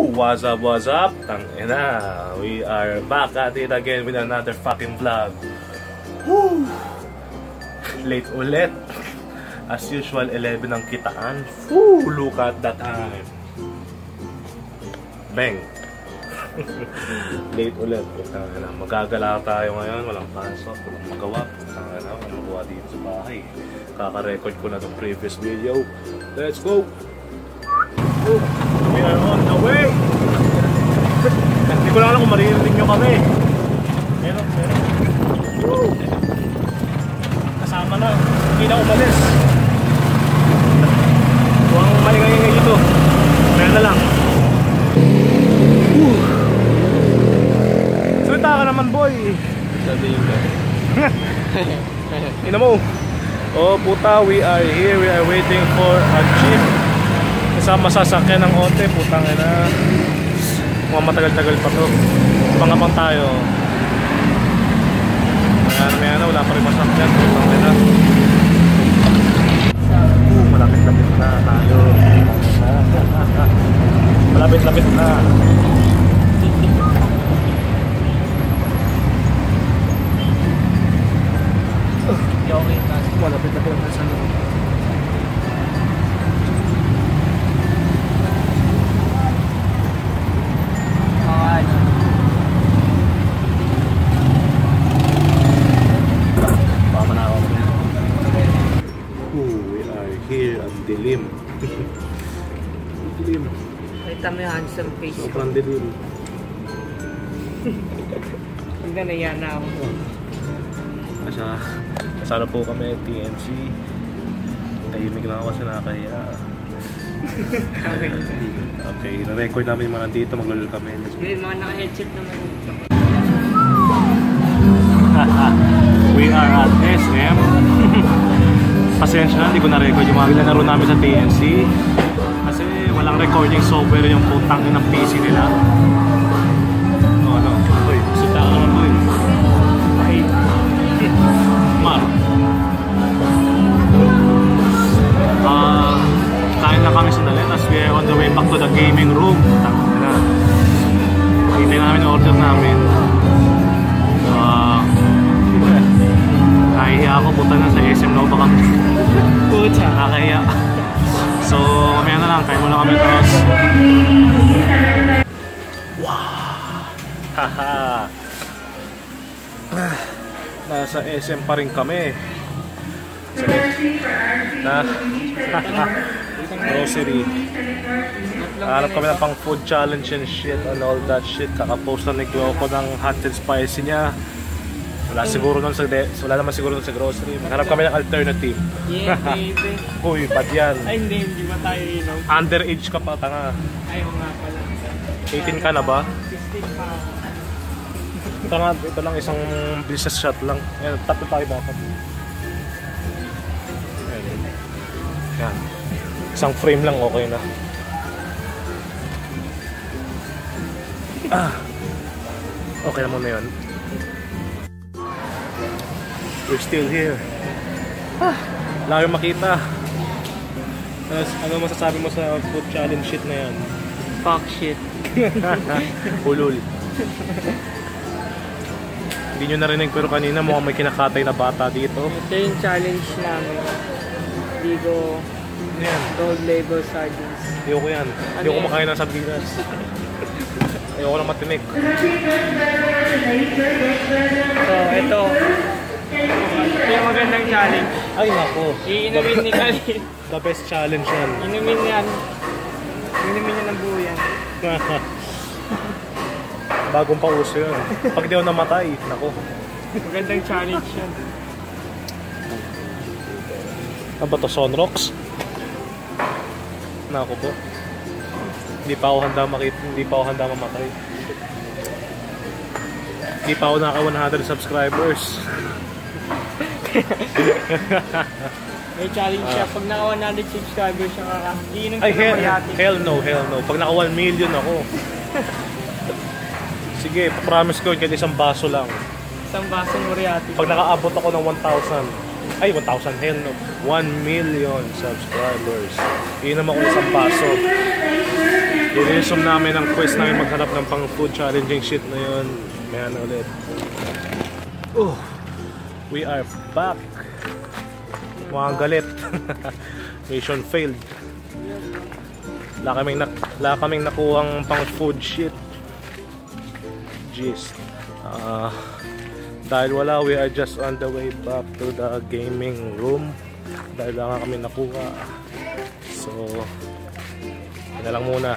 Woo! What's up, what's up? Tangina, we are back at it again with another fucking vlog. Woo! Late ulit. As usual, 11 ang kitaan. Woo! Look at that time. Bang! Late ulit. Tangina, magagala tayo ngayon. Walang pasok, walang magawa. Tangina, walang magawa dito sa bahay. Kaka-record ko na itong previous video. Let's go! We are on way! Hindi ko lang alam kung maririnig nyo kami. Meron, meron. Woo! Kasama na. Hindi na umalis. Huwag maingay-ingay dito. Meron na lang. Woo! Salita ka naman boy. Sabihin ko. Ina mo. Oh puta, we are here. We are waiting for a jeep. Kasama sasakyan ng onte, putang ina. Mga matagal-tagal pa to. Pangapang tayo. Ayan, may ano, wala pa rin masakyan. Putang ina. Dilim. dilim. Kita mo yung handsome face ko. Sobrang dilim. Hindi na yan na ako. Kasi kasama po kami at TNC. Tahimik lang ako kasi nakakahiya. Okay, na-record namin yung mga nandito. Maglulol kami. May mga naka-headset naman. We are at SM. Pasensya na, hindi ko na-record yung mga nilalaro namin sa TNC. Kasi walang recording software yung putang ng PC nila. Nahihiya ako, punta na sa SM Nova kami. Pucha. Nakakahiya. So, mamaya na lang, kain muna kami tapos. Wow! Haha! Ah, Nasa SM pa rin kami. Na, grocery. Hanap kami ng pang food challenge and shit and all that shit. Kakapost na nagawa ko ng hot and spicy niya. Wala siguro nun sa de- wala naman siguro nun sa grocery. Hanap kami ng alternative. Yeah, baby. Uy, bad yan. Ay, hindi. Hindi ba tayo inom? Underage ka pa, tanga. Ayaw nga pala. 18 ka na ba? 16 pa. Ito nga, ito lang isang business shot lang. Yan, tatlo tayo. Ayan. Yan. Isang frame lang, okay na. Ah. Okay na yun. We're still here. Ah. Makita. Tapos, ano masasabi mo sa food challenge shit na yan? Fuck shit. Ulul. Hindi nyo narinig pero kanina mukhang may kinakatay na bata dito. Ito yung challenge namin. Digo Ano yan? Gold Label Sardines. Ayoko yan. Ayoko yan? kumakain ng sardinas. Ayoko lang matinik. So, ito. Yung magandang challenge. Ay nako. Iinumin ni Khalid. The best challenge yan. Inumin yan. Inumin niya ng buo yan. Bagong pauso yun. Pag di ako namatay, nako. Magandang challenge yan. Ano ba to? Sonrox? Nako po. Hindi pa ako handa makita, hindi pa ako handa mamatay. Hindi pa ako naka 100 subscribers. May challenge siya. Pag naka 100 subscribers siya kaka, iinom Ay, hell, ng hell no, hell no. Pag naka 1 million ako. Sige, promise ko kahit isang baso lang. Isang baso ng moriati. Pag nakaabot ako ng 1,000, ay 1,000 hell no, 1 million subscribers. Iinom ako isang baso. I-resume namin ang quest namin maghanap ng pang food challenging shit na yun. May ano ulit. Oh, we are back. Mga galit. Mission failed. Wala kaming, na, wala kaming nakuhang pang food shit. Jeez. Ah, dahil wala, we are just on the way back to the gaming room. Dahil wala nga kami nakuha. So, yun na lang muna.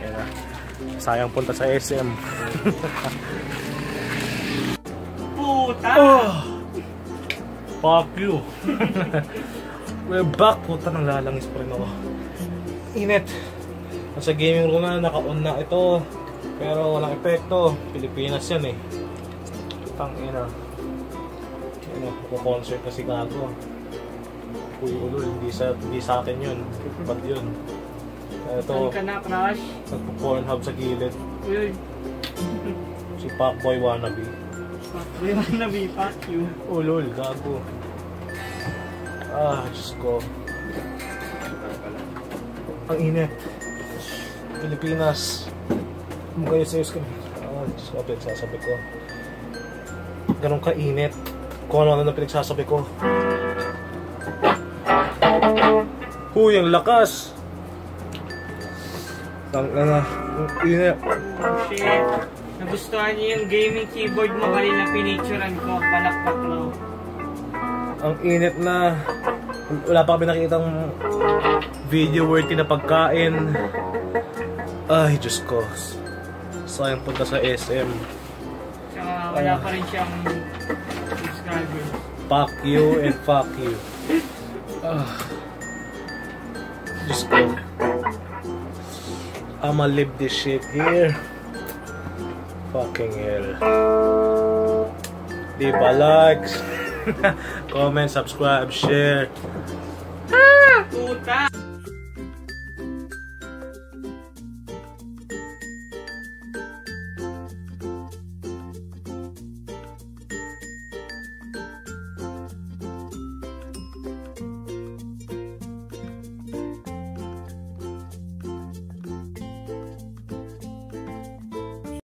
Yan na. Sayang punta sa SM. Puta! Oh! Fuck you! We're back! Puta nang lalangis pa rin ako. Init! Nasa gaming room na, naka-on na ito. Pero walang epekto. Pilipinas yan eh. Tang ina. Ano, concert na si Gago. Uy, ulol, hindi sa, hindi sa akin yun. Ba't yun? Ito, ka na, crush? nagpo-pornhub sa gilid. Uy, Si Pacboy Wannabe. Uy, na be, fuck you. Ulol, gago. Ah, Diyos ko. Ang init. Pilipinas. Kung kayo sa ka. Ah, Diyos ko, pinagsasabi ko. Ganun kainit. Kung ano na pinagsasabi ko. Huy, ang lakas! Ang ano, ang init. Oh, shit. Nagustuhan niyo yung gaming keyboard mo kanina pinicturean ko. Palakpak. Ang init na. Wala pa kami nakitang video worthy na pagkain. Ay Diyos ko. Sayang punta sa SM Tsaka wala pa rin siyang subscriber. fuck you and fuck you. Ah. Diyos ko. I'ma live this shit here. Fucking hell. Di ba likes comment subscribe share Puta!